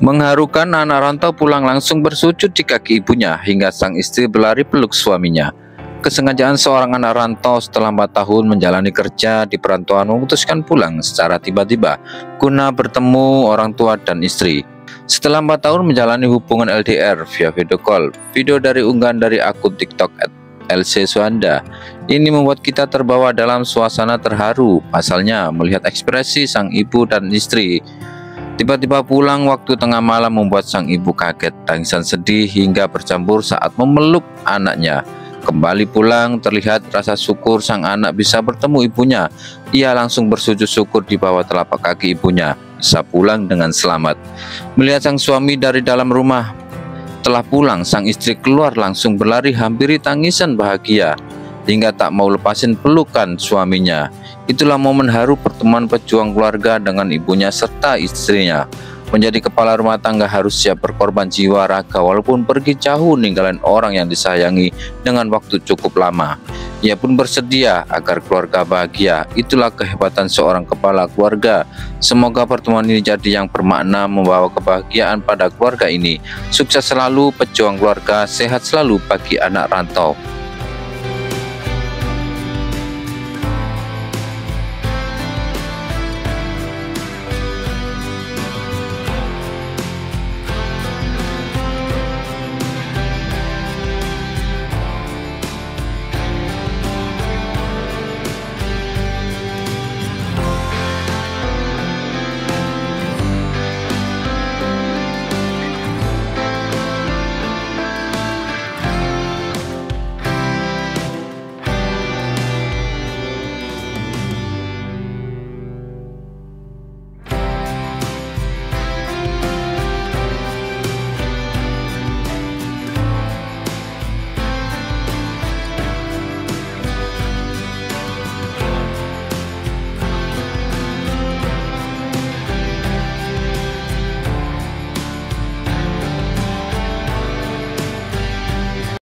Mengharukan anak rantau pulang langsung bersujud di kaki ibunya hingga sang istri berlari peluk suaminya. Kesengajaan seorang anak rantau setelah 4 tahun menjalani kerja di perantauan memutuskan pulang secara tiba-tiba guna bertemu orang tua dan istri. Setelah 4 tahun menjalani hubungan LDR via video call, video dari unggahan dari akun TikTok LC Suanda ini membuat kita terbawa dalam suasana terharu pasalnya melihat ekspresi sang ibu dan istri Tiba-tiba pulang waktu tengah malam membuat sang ibu kaget, tangisan sedih hingga bercampur saat memeluk anaknya. Kembali pulang terlihat rasa syukur sang anak bisa bertemu ibunya. Ia langsung bersujud syukur di bawah telapak kaki ibunya, bisa pulang dengan selamat. Melihat sang suami dari dalam rumah, telah pulang sang istri keluar langsung berlari hampiri tangisan bahagia hingga tak mau lepasin pelukan suaminya. Itulah momen haru pertemuan pejuang keluarga dengan ibunya serta istrinya. Menjadi kepala rumah tangga harus siap berkorban jiwa raga walaupun pergi jauh ninggalin orang yang disayangi dengan waktu cukup lama. Ia pun bersedia agar keluarga bahagia. Itulah kehebatan seorang kepala keluarga. Semoga pertemuan ini jadi yang bermakna membawa kebahagiaan pada keluarga ini. Sukses selalu pejuang keluarga, sehat selalu bagi anak rantau.